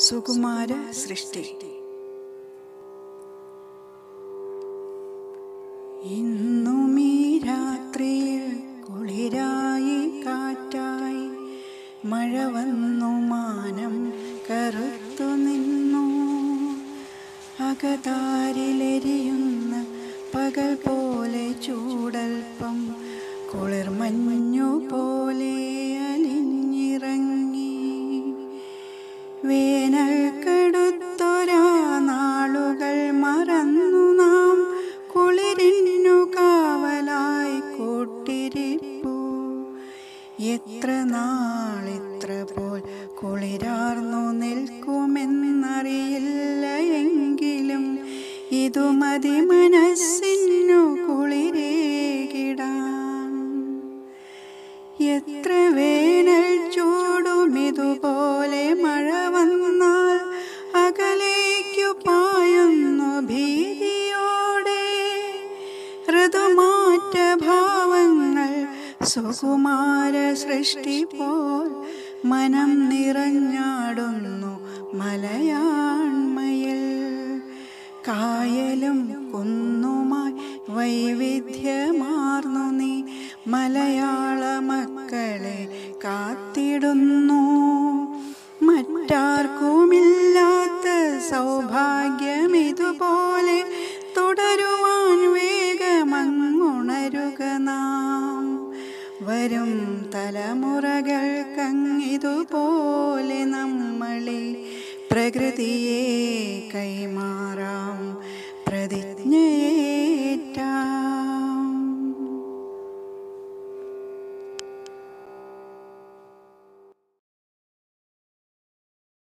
സുകുമാര സൃഷ്ടി ഇന്നും ഈ രാത്രിയിൽ കുളിരായി കാറ്റായി മഴ വന്നു മാനം കറുത്തു നിന്നു. അകതാരിലെരിയുന്ന പകൽ പോലെ ചൂടൽപ്പം കുളിർമഞ്ഞു പോലെ അലിഞ്ഞിറങ്ങി വേനൽ കെടുത്തൊരാ നാളുകൾ മറന്നു നാം കുളിരിനു കാവലായി കൂട്ടിരിപ്പു. എത്ര നാളിത്ര പോൽ കുളിരാർന്നു നിൽക്കുമെന്നറിയില്ല എങ്കിലും ഇതു മതി മനസ്സിനു കുളിരേകിടാൻ എത്ര വേനൽ ഭാവങ്ങൾ സുകുമാര സൃഷ്ടി പോൽ മനം നിറഞ്ഞാടുന്നു മലയാൺമയിൽ. കായലും കുന്നുമായി വൈവിധ്യമാർന്നു നീ മലയാള മക്കളെ കാത്തിടുന്നു. മറ്റാർക്കുമില്ലാത്ത സൗഭാഗ്യം വരും തലമുറകൾക്കങ്ങിതുപോലെ നമ്മളെ പ്രകൃതിയെ കൈമാറാം.